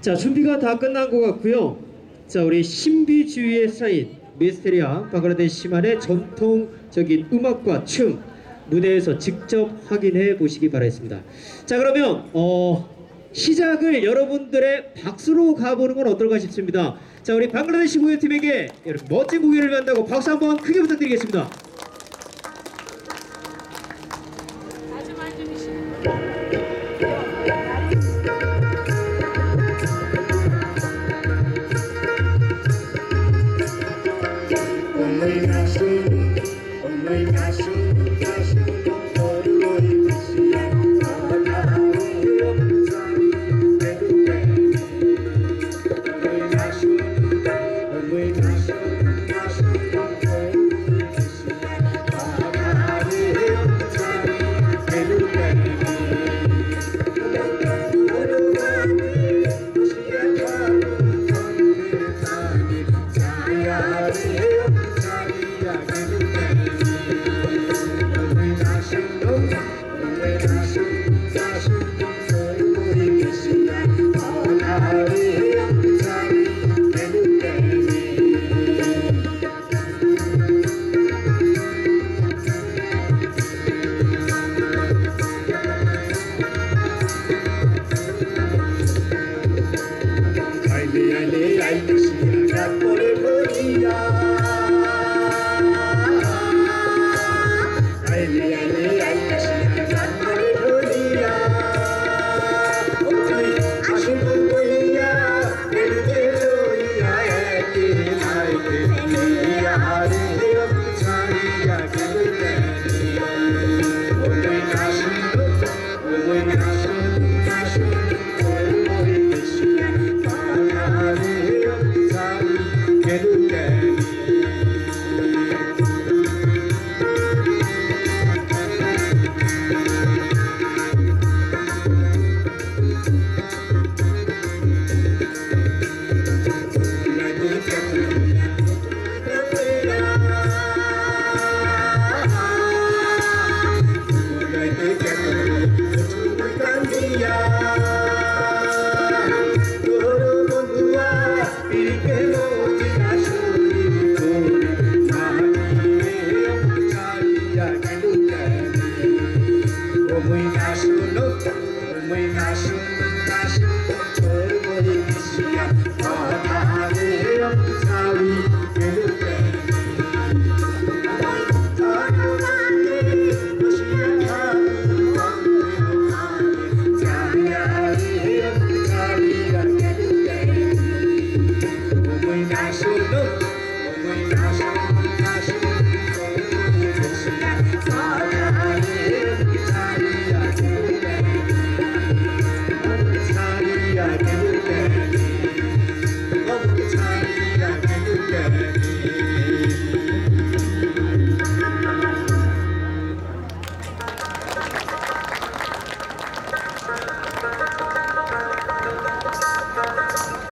자 준비가 다 끝난 것 같고요. 자 우리 신비주의의 사인 미스테리아 방글라데시만의 전통적인 음악과 춤 무대에서 직접 확인해 보시기 바라겠습니다. 자 그러면 어, 시작을 여러분들의 박수로 가보는 건 어떨까 싶습니다. 자 우리 방글라데시 무예팀에게 멋진 무기를 만다고 박수 한번 크게 부탁드리겠습니다. 아주 많이 주시는 They asked me Hallelujah. When I should look, when I should Shoot, no, no, no, no,